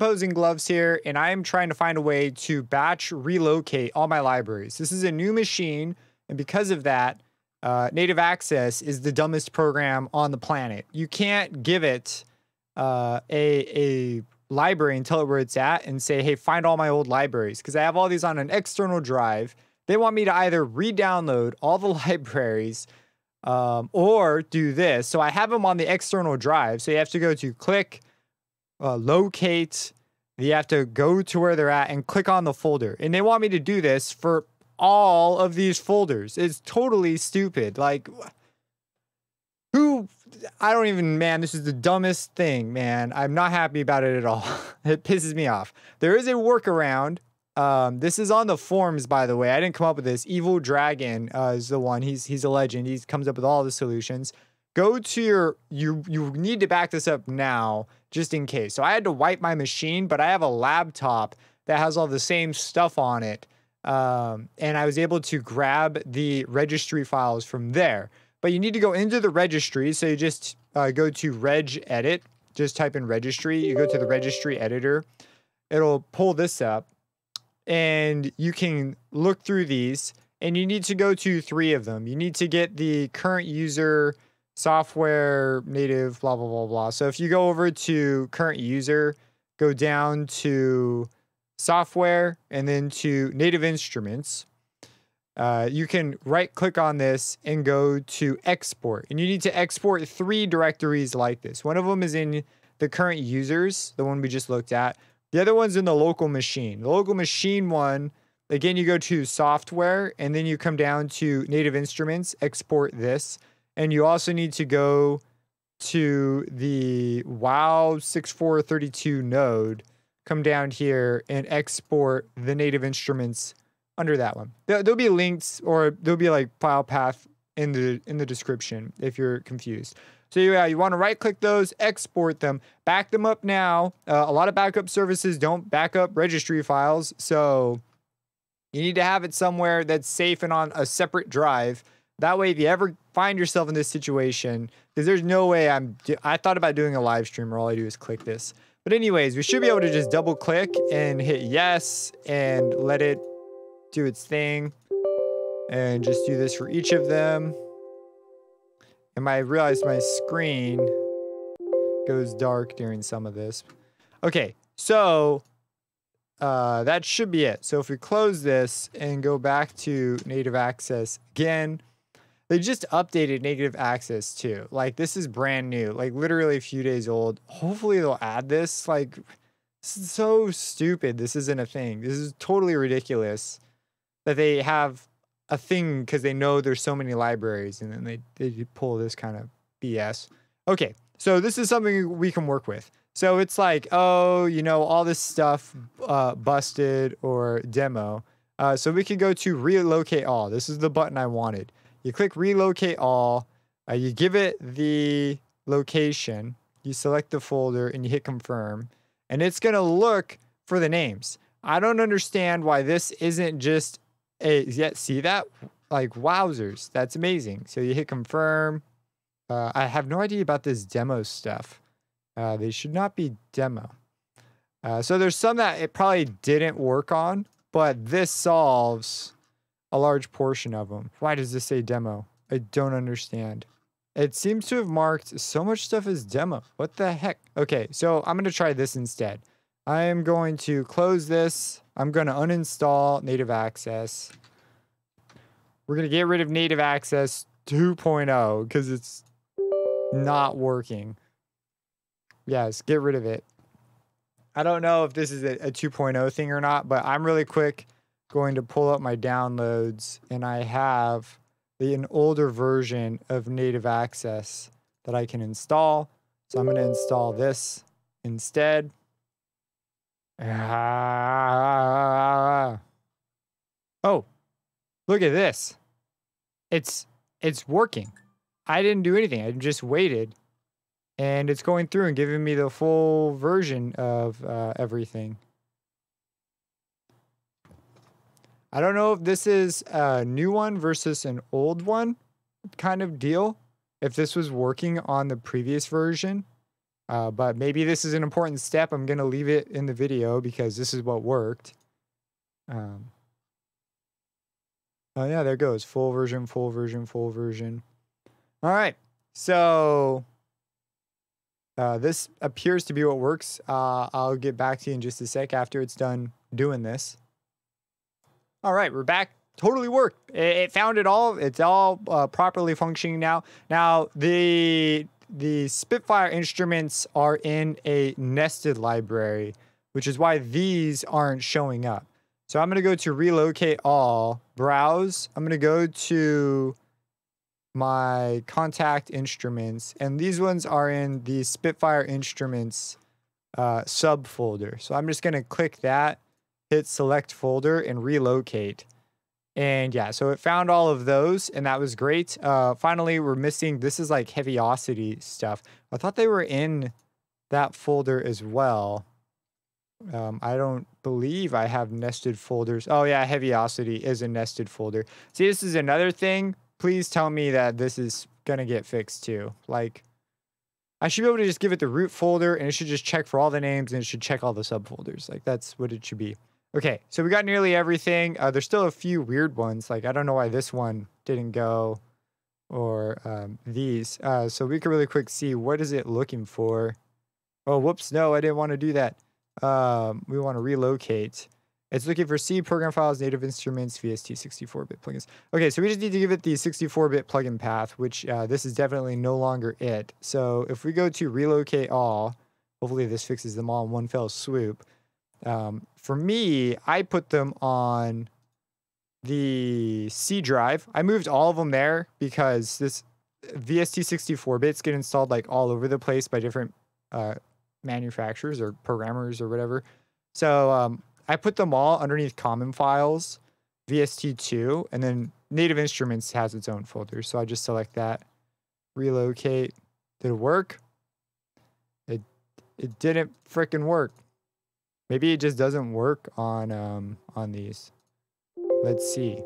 Composing Gloves here, and I am trying to find a way to batch relocate all my libraries. This is a new machine, and because of that, uh, Native Access is the dumbest program on the planet. You can't give it uh, a a library and tell it where it's at and say, hey, find all my old libraries because I have all these on an external drive. They want me to either re-download all the libraries um, or do this. So I have them on the external drive. So you have to go to click, uh, locate. You have to go to where they're at and click on the folder. And they want me to do this for all of these folders. It's totally stupid. Like, who I don't even, man, this is the dumbest thing, man. I'm not happy about it at all. it pisses me off. There is a workaround. Um, this is on the forums, by the way. I didn't come up with this. Evil Dragon uh, is the one. He's he's a legend. He comes up with all the solutions. Go to your you you need to back this up now, just in case. So I had to wipe my machine, but I have a laptop that has all the same stuff on it, um, and I was able to grab the registry files from there. But you need to go into the registry. So you just uh, go to reg edit, just type in registry. You go to the registry editor. It'll pull this up and you can look through these and you need to go to three of them. You need to get the current user software native blah blah blah blah. So if you go over to current user, go down to software and then to native instruments uh, you can right click on this and go to export. And you need to export three directories like this. One of them is in the current users, the one we just looked at. The other one's in the local machine. The local machine one, again, you go to software and then you come down to native instruments, export this. And you also need to go to the WoW 6432 node, come down here and export the native instruments under that one. There, will be links or there'll be like file path in the in the description if you're confused. So yeah, you want to right click those, export them, back them up now. Uh, a lot of backup services don't back up registry files, so you need to have it somewhere that's safe and on a separate drive. That way, if you ever find yourself in this situation, because there's no way I'm. I thought about doing a live stream where all I do is click this. But anyways, we should be able to just double click and hit yes and let it do its thing and just do this for each of them. And I realized my screen goes dark during some of this. Okay, so uh, that should be it. So if we close this and go back to native access again, they just updated Native Access too. Like this is brand new, like literally a few days old. Hopefully they'll add this. Like so stupid. This isn't a thing. This is totally ridiculous that they have a thing because they know there's so many libraries and then they, they pull this kind of BS. Okay, so this is something we can work with. So it's like, oh, you know, all this stuff uh, busted or demo. Uh, so we can go to relocate all. This is the button I wanted. You click relocate all. Uh, you give it the location. You select the folder and you hit confirm. And it's going to look for the names. I don't understand why this isn't just Hey, yeah, see that? Like, wowzers. That's amazing. So you hit confirm. Uh, I have no idea about this demo stuff. Uh, they should not be demo. Uh, so there's some that it probably didn't work on, but this solves a large portion of them. Why does this say demo? I don't understand. It seems to have marked so much stuff as demo. What the heck? Okay, so I'm going to try this instead. I am going to close this. I'm going to uninstall native access. We're going to get rid of native access 2.0 because it's not working. Yes, get rid of it. I don't know if this is a, a 2.0 thing or not, but I'm really quick going to pull up my downloads and I have the, an older version of native access that I can install. So I'm going to install this instead. Ah. Oh, look at this. It's it's working. I didn't do anything. I just waited, and it's going through and giving me the full version of uh, everything. I don't know if this is a new one versus an old one kind of deal. If this was working on the previous version, Uh, but maybe this is an important step. I'm going to leave it in the video because this is what worked. Um, oh, yeah, there goes. Full version, full version, full version. All right. So uh, this appears to be what works. Uh, I'll get back to you in just a sec after it's done doing this. All right, we're back. Totally worked. It, it found it all. It's all uh, properly functioning now. Now the the Spitfire instruments are in a nested library, which is why these aren't showing up. So I'm going to go to relocate all, browse. I'm going to go to my Kontakt instruments, and these ones are in the Spitfire instruments uh, subfolder. So I'm just going to click that, hit select folder, and relocate. And yeah, so it found all of those, and that was great. Uh, finally, we're missing this is like Heavyocity stuff. I thought they were in that folder as well. Um, I don't believe I have nested folders. Oh yeah, Heavyocity is a nested folder. See, this is another thing. Please tell me that this is gonna get fixed too. Like, I should be able to just give it the root folder, and it should just check for all the names, and it should check all the subfolders. Like that's what it should be. Okay, so we got nearly everything. Uh, there's still a few weird ones. Like, I don't know why this one didn't go or um, these. Uh, so we can really quick see what is it looking for. Oh, whoops. No, I didn't want to do that. Um, we want to relocate. It's looking for C program files, native instruments, VST 64-bit plugins. Okay, so we just need to give it the 64-bit plugin path, which uh, this is definitely no longer it. So if we go to relocate all, hopefully this fixes them all in one fell swoop. Um, for me, I put them on the C drive. I moved all of them there because this VST 64 bits get installed like all over the place by different uh, manufacturers or programmers or whatever. So um, I put them all underneath common files, VST2, and then Native Instruments has its own folder. So I just select that, relocate. Did it work? It it didn't freaking work. Maybe it just doesn't work on um, on these. Let's see.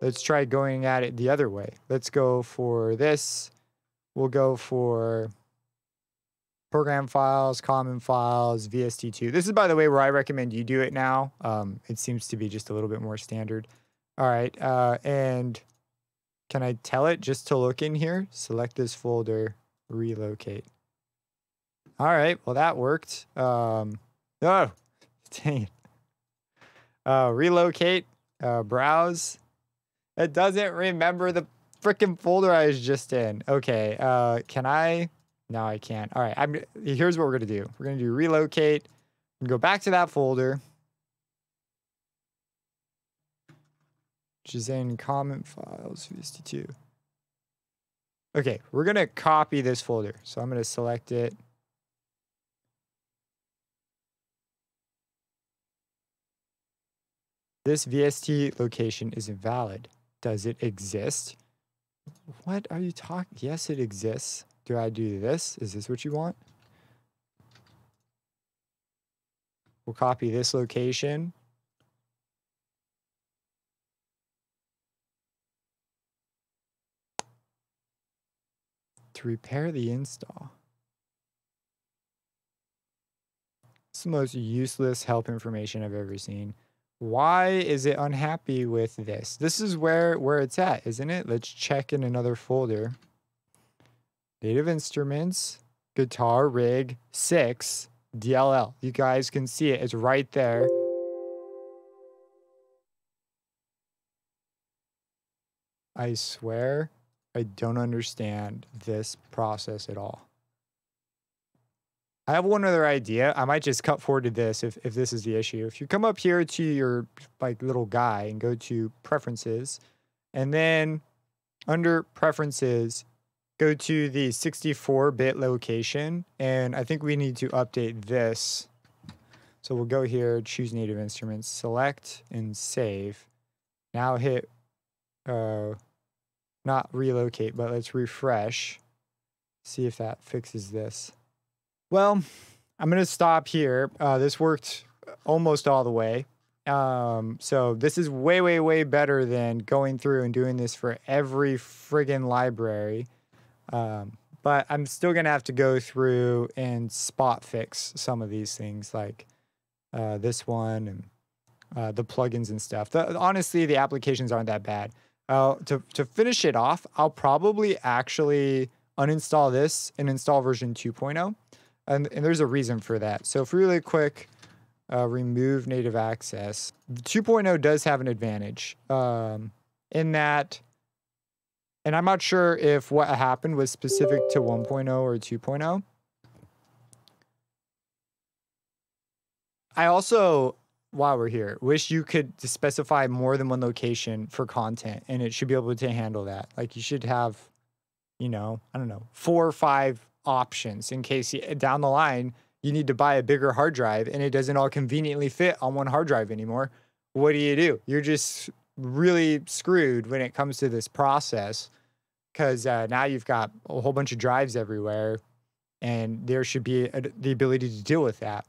Let's try going at it the other way. Let's go for this. We'll go for program files, common files, VST2. This is, by the way, where I recommend you do it now. Um, it seems to be just a little bit more standard. All right. Uh, and can I tell it just to look in here? Select this folder, relocate. All right. Well, that worked. Um, oh, Dang it. Uh, relocate, uh, browse. It doesn't remember the freaking folder I was just in. Okay. Uh, can I? No, I can't. All right. I'm. Here's what we're gonna do. We're gonna do relocate. And go back to that folder, which is in common files VST2. Okay, we're gonna copy this folder. So I'm gonna select it. This VST location is invalid. Does it exist? What are you talking? Yes, it exists. Do I do this? Is this what you want? We'll copy this location. To repair the install. It's the most useless help information I've ever seen. Why is it unhappy with this? This is where, where it's at, isn't it? Let's check in another folder. Native Instruments, Guitar Rig 6, DLL. You guys can see it. It's right there. I swear I don't understand this process at all. I have one other idea. I might just cut forward to this if, if this is the issue. If you come up here to your like little guy and go to preferences, and then under preferences, go to the 64-bit location, and I think we need to update this. So we'll go here, choose native instruments, select and save. Now hit, uh, not relocate, but let's refresh. See if that fixes this. Well, I'm going to stop here. Uh, this worked almost all the way. Um, so this is way, way, way better than going through and doing this for every friggin' library. Um, but I'm still gonna have to go through and spot fix some of these things, like uh, this one and uh, the plugins and stuff. The, honestly, the applications aren't that bad. Uh, to to finish it off, I'll probably actually uninstall this and install version 2.0, and and there's a reason for that. So if really quick. Uh, remove native access. 2.0 does have an advantage um, in that and I'm not sure if what happened was specific to 1.0 or 2.0. I also, while we're here, wish you could specify more than one location for content and it should be able to handle that. Like you should have, you know, I don't know, four or five options in case you, down the line you need to buy a bigger hard drive and it doesn't all conveniently fit on one hard drive anymore. What do you do? You're just really screwed when it comes to this process because uh, now you've got a whole bunch of drives everywhere and there should be a, the ability to deal with that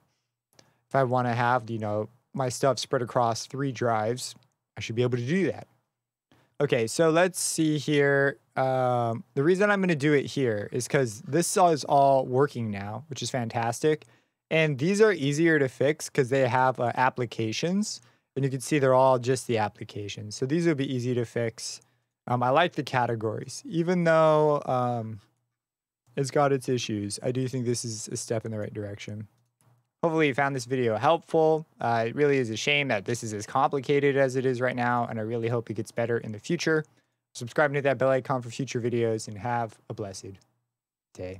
if i want to have you know my stuff spread across three drives i should be able to do that okay so let's see here um, the reason i'm going to do it here is because this is all working now which is fantastic and these are easier to fix because they have uh, applications and you can see they're all just the applications so these will be easy to fix um, I like the categories, even though um, it's got its issues. I do think this is a step in the right direction. Hopefully, you found this video helpful. Uh, it really is a shame that this is as complicated as it is right now, and I really hope it gets better in the future. Subscribe to that bell icon for future videos, and have a blessed day.